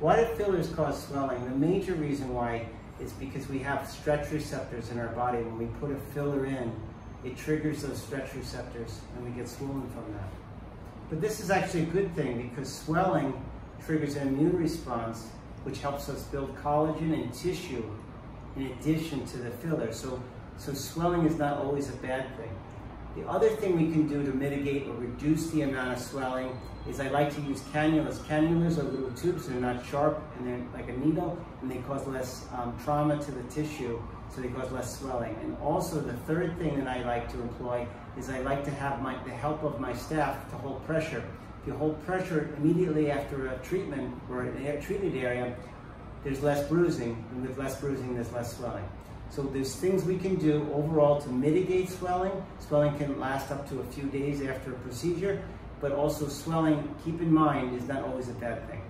Why do fillers cause swelling? The major reason why is because we have stretch receptors in our body. When we put a filler in, it triggers those stretch receptors and we get swollen from that. But this is actually a good thing because swelling triggers an immune response which helps us build collagen and tissue in addition to the filler. So, so swelling is not always a bad thing. The other thing we can do to mitigate or reduce the amount of swelling is I like to use cannulas. Cannulas are little tubes, they're not sharp and they're like a needle and they cause less um, trauma to the tissue, so they cause less swelling. And also the third thing that I like to employ is I like to have my, the help of my staff to hold pressure. If you hold pressure immediately after a treatment or a treated area, there's less bruising, and with less bruising, there's less swelling. So there's things we can do overall to mitigate swelling. Swelling can last up to a few days after a procedure, but also swelling, keep in mind, is not always a bad thing.